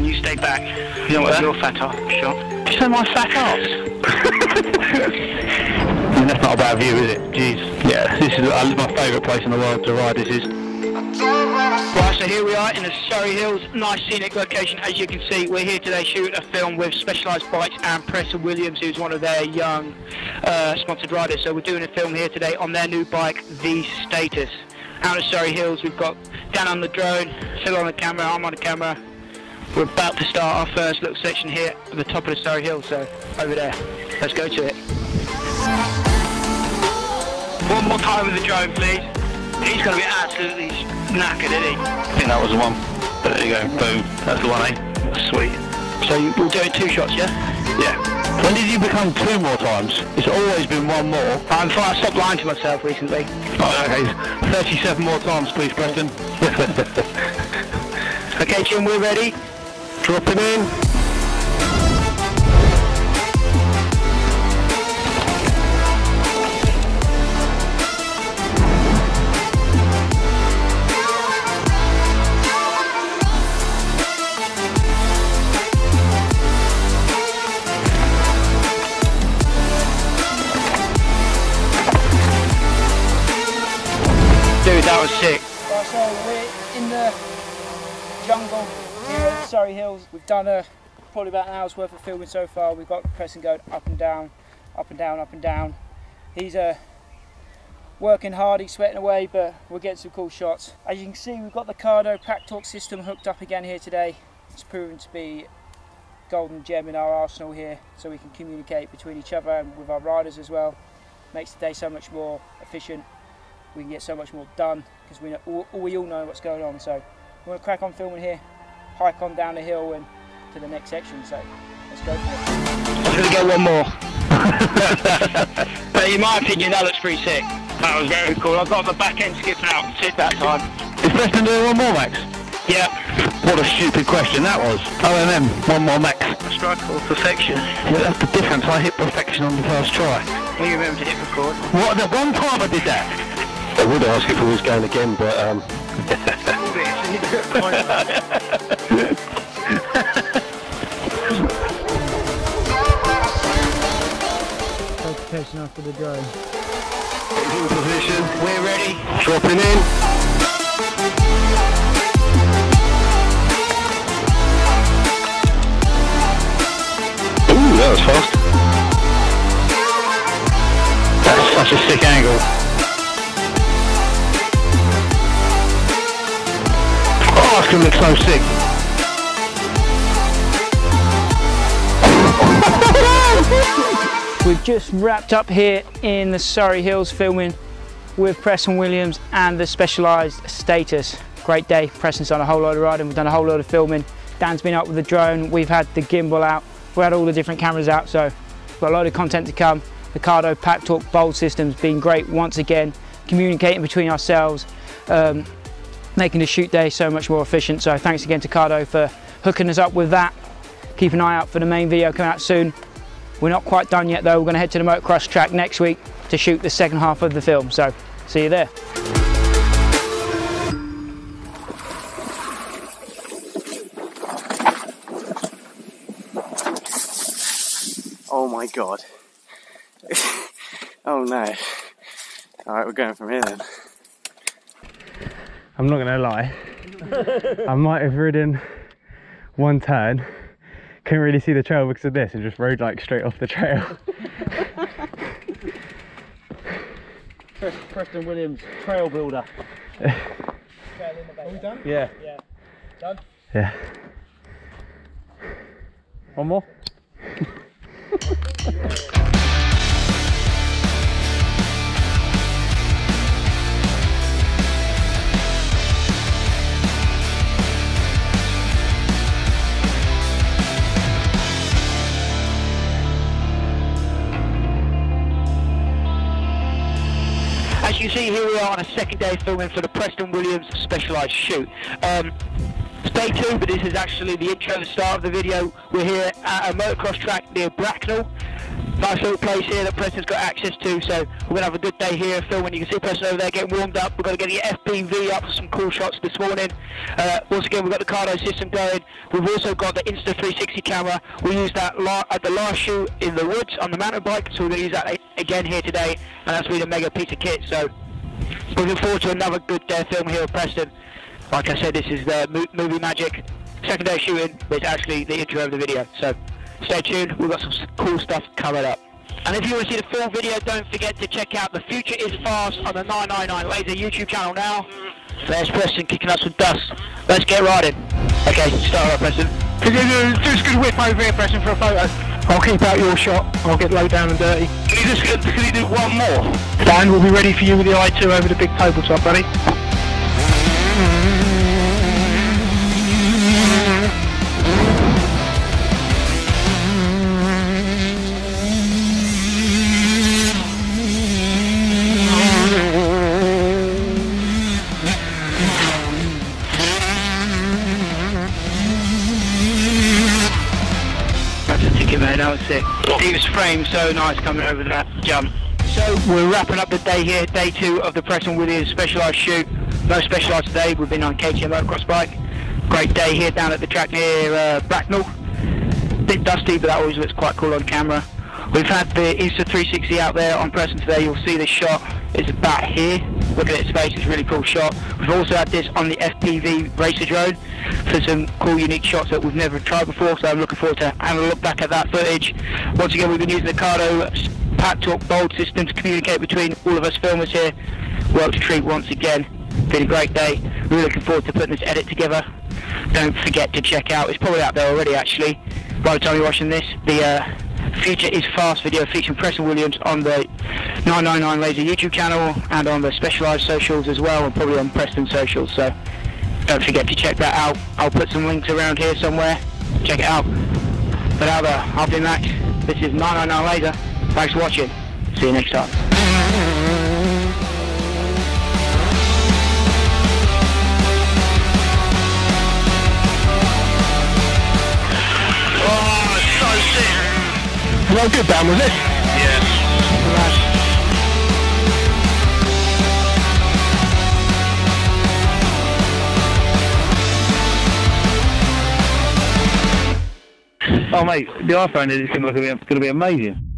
and you stay back. You know what? Your fat ass shot. Did you say my fat ass? That's not a bad view, is it? Jeez. Yeah, this is uh, my favourite place in the world to ride. This is. Right, so here we are in the Surrey Hills, nice scenic location. As you can see, we're here today shooting a film with Specialized Bikes and Preston Williams, who's one of their young uh, sponsored riders. So we're doing a film here today on their new bike, the Status. Out of Surrey Hills, we've got Dan on the drone, Phil on the camera, I'm on the camera. We're about to start our first little section here at the top of the Surrey Hills, so over there. Let's go to it. One more time with the drone, please. He's going to be absolutely knackered, isn't he? I think that was the one. But there you go. Boom. That's the one, eh? Sweet. So you, we'll do it two shots, yeah? Yeah. When did you become two more times? It's always been one more. I'm fine. I stopped lying to myself recently. Oh, okay. 37 more times, please, Preston. Okay, Jim, we're ready. Drop him in. Dude, that was sick. Right, so we're in the jungle here at Surrey Hills. We've done a, probably about an hour's worth of filming so far. We've got Preston going up and down, up and down, up and down. He's uh, working hard, he's sweating away, but we're getting some cool shots. As you can see, we've got the Cardo Pack Talk system hooked up again here today. It's proven to be golden gem in our arsenal here, so we can communicate between each other and with our riders as well. Makes the day so much more efficient we can get so much more done because we know, all, we all know what's going on. So we're going to crack on filming here, hike on down the hill and to the next section. So let's go for it. I'm going to go one more. but in my opinion, that looks pretty sick. That was very cool. I got the back end skipping out sick that time. It's Is Preston doing one more, Max? Yeah. What a stupid question that was. OMM, one more max. I strike for perfection. Yeah, that's the difference. I hit perfection on the first try. You remember to hit record. What? The one time I did that. I would ask if we was going again, but um. Notification after the drone. in position. We're ready. Dropping in. Ooh, that was fast. That's such a sick angle. Look so sick. We've just wrapped up here in the Surrey Hills filming with Preston Williams and the Specialised Status. Great day. Preston's done a whole load of riding. We've done a whole load of filming. Dan's been up with the drone. We've had the gimbal out. we've had all the different cameras out. So we've got a load of content to come. The Cardo Pack Talk Bold system's been great once again. Communicating between ourselves, um, making the shoot day so much more efficient. So thanks again to Cardo for hooking us up with that. Keep an eye out for the main video coming out soon. We're not quite done yet though. We're going to head to the motocross track next week to shoot the second half of the film. So see you there. Oh my god. oh no. Alright, we're going from here then. I'm not gonna lie. I might have ridden one turn, couldn't really see the trail because of this and just rode like straight off the trail. Preston Williams, trail builder. Are we done? Yeah. Yeah. Done? Yeah. One more? You see, here we are on a second day filming for the Preston Williams Specialised shoot. Um, stay tuned, but this is actually the intro, the start of the video. We're here at a motocross track near Bracknell. Nice little place here that Preston's got access to, so we're going to have a good day here filming. You can see Preston over there getting warmed up. We're going to get the FPV up for some cool shots this morning. Uh, once again, we've got the Cardo system going. We've also got the Insta360 camera. We used that at the last shoot in the woods on the mountain bike, so we're going to use that again here today, and that's really a mega piece of kit. So looking forward to another good day of film here at Preston. Like I said, this is the movie magic. Second day shooting, but it's actually the intro of the video. So stay tuned, we've got some cool stuff coming up. And if you want to see the full video, don't forget to check out The Future is Fast on the 999 Lazer YouTube channel now. There's Preston kicking up some dust. Let's get riding. Okay, start up, Preston. Could you do just good whip over here, Preston, for a photo? I'll keep out your shot. I'll get low down and dirty. Can you just can you do one more? Dan, we'll be ready for you with the I2 over the big tabletop, buddy. Man. That was sick. He was framed so nice coming over that jump. So we're wrapping up the day here, day two of the Press Preston Williams Specialised shoot. No Specialised today. We've been on KTM motocross bike. Great day here down at the track near uh, Bracknell. Bit dusty, but that always looks quite cool on camera. We've had the Insta 360 out there on Preston today. You'll see the shot is about here. Look at its face, it's a really cool shot. We've also had this on the FPV Racer drone for some cool, unique shots that we've never tried before. So I'm looking forward to having a look back at that footage. Once again, we've been using the Cardo Pack Talk Bold system to communicate between all of us filmers here. Worked a treat once again. Been a great day. Really looking forward to putting this edit together. Don't forget to check out. It's probably out there already, actually. By the time you're watching this, the uh, Future is Fast video featuring Preston Williams on the 999 Lazer YouTube channel and on the Specialised socials as well, and probably on Preston socials. So don't forget to check that out. I'll put some links around here somewhere. Check it out. But now, I've been Max. This is 999 Lazer. Thanks for watching. See you next time. Sick. Well, good, Dan, was it? Yes. Oh mate, the iPhone is going to be, going to be amazing.